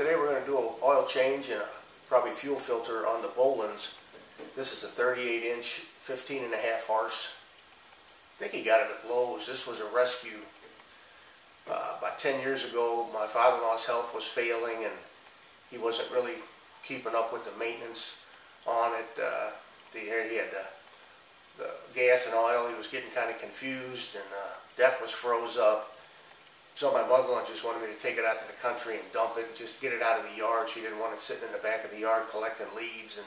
today we're going to do an oil change and a, probably fuel filter on the Bolens. This is a 38 inch, 15 and a half horse. I think he got it at Lowe's. This was a rescue. Uh, about 10 years ago, my father-in-law's health was failing and he wasn't really keeping up with the maintenance on it. Uh, the, he had the, the gas and oil. He was getting kind of confused and uh, deck was froze up. So my mother-in-law just wanted me to take it out to the country and dump it, just get it out of the yard. She didn't want it sitting in the back of the yard collecting leaves and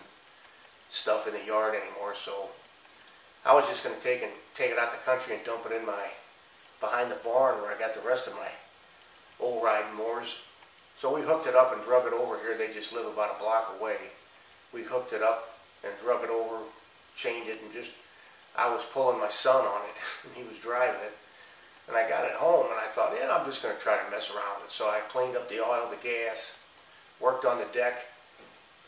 stuff in the yard anymore. So I was just going to take and take it out the country and dump it in my behind the barn where I got the rest of my old riding mowers. So we hooked it up and drug it over here. They just live about a block away. We hooked it up and drug it over, chained it, and just I was pulling my son on it, and he was driving it. And I got it home, and I thought, yeah, I'm just going to try to mess around with it. So I cleaned up the oil, the gas, worked on the deck,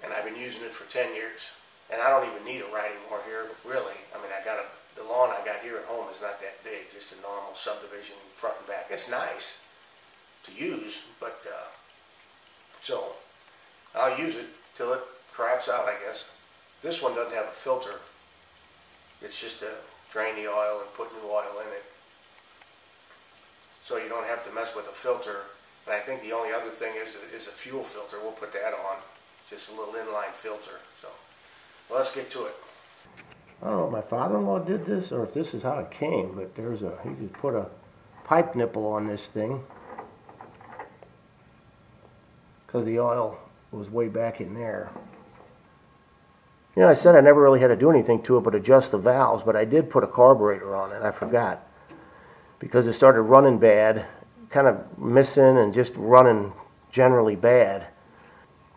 and I've been using it for 10 years. And I don't even need a riding mower here, really. I mean, I got a, the lawn I got here at home is not that big, just a normal subdivision front and back. It's nice to use, but, uh, so I'll use it till it craps out, I guess. This one doesn't have a filter. It's just to drain the oil and put new oil in it so you don't have to mess with a filter. And I think the only other thing is is a fuel filter. We'll put that on, just a little inline filter. So let's get to it. I don't know if my father-in-law did this or if this is how it came, but there's a he just put a pipe nipple on this thing because the oil was way back in there. You know, I said I never really had to do anything to it but adjust the valves, but I did put a carburetor on it. I forgot because it started running bad, kind of missing and just running generally bad.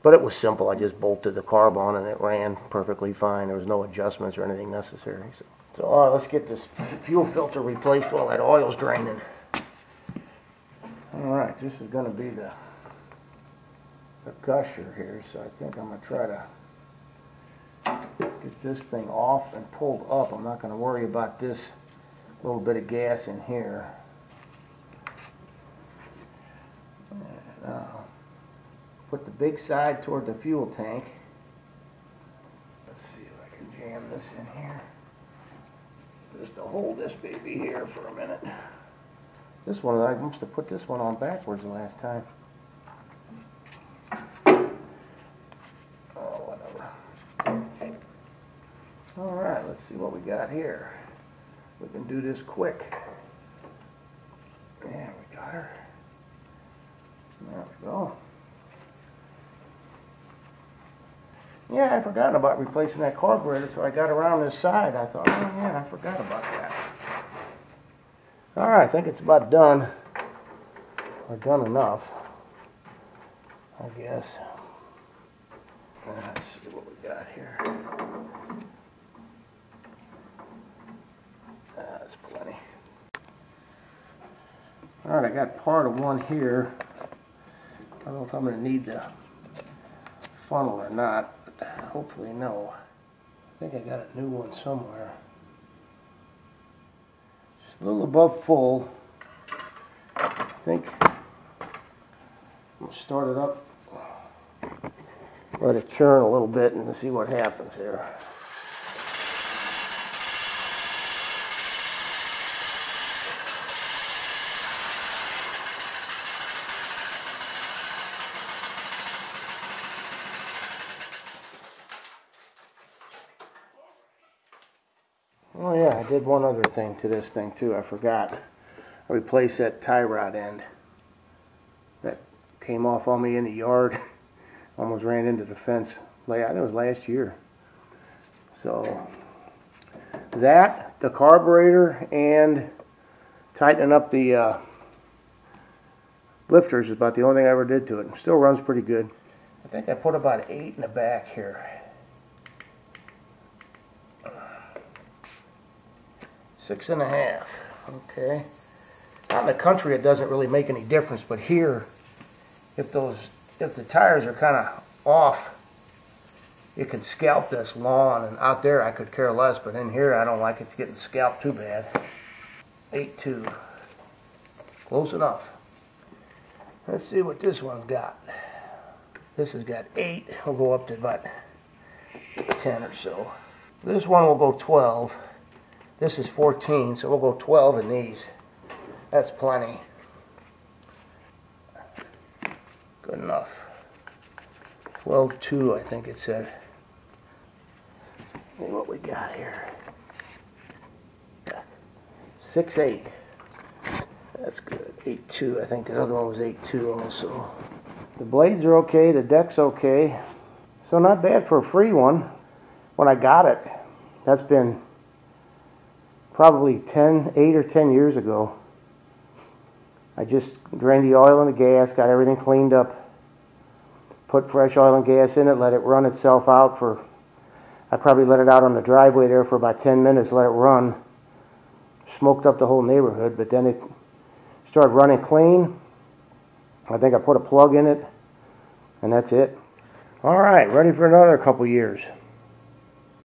But it was simple. I just bolted the carb on and it ran perfectly fine. There was no adjustments or anything necessary. So, so all right, let's get this fuel filter replaced while that oil's draining. All right, this is going to be the, the gusher here, so I think I'm going to try to get this thing off and pulled up. I'm not going to worry about this a little bit of gas in here. And, uh, put the big side toward the fuel tank. Let's see if I can jam this in here. Just to hold this baby here for a minute. This one, I must have put this one on backwards the last time. Oh, whatever. All right, let's see what we got here. We can do this quick. There we got her. There we go. Yeah, I forgot about replacing that carburetor, so I got around this side. I thought, oh yeah, I forgot about that. All right, I think it's about done, or done enough, I guess. Let's see what we got here. That's plenty. All right, I got part of one here. I don't know if I'm going to need the funnel or not, but hopefully no. I think I got a new one somewhere. Just a little above full. I think I'm going to start it up, let it churn a little bit and see what happens here. I did one other thing to this thing too. I forgot. I replaced that tie rod end that came off on me in the yard. Almost ran into the fence. I think it was last year. So that, the carburetor, and tightening up the uh, lifters is about the only thing I ever did to it. Still runs pretty good. I think I put about eight in the back here. Six and a half. Okay. Out in the country, it doesn't really make any difference, but here, if those, if the tires are kind of off, it can scalp this lawn. And out there, I could care less, but in here, I don't like it getting scalped too bad. Eight two. Close enough. Let's see what this one's got. This has got eight. We'll go up to about 10 or so. This one will go 12. This is 14, so we'll go 12 in these. That's plenty. Good enough. 12.2, I think it said. See what we got here. Six eight. That's good. Eight two. I think the other one was eight two also. The blades are okay. The deck's okay. So not bad for a free one. When I got it, that's been probably 10, 8 or 10 years ago. I just drained the oil and the gas, got everything cleaned up, put fresh oil and gas in it, let it run itself out for, I probably let it out on the driveway there for about 10 minutes, let it run. Smoked up the whole neighborhood, but then it started running clean. I think I put a plug in it, and that's it. All right, ready for another couple years.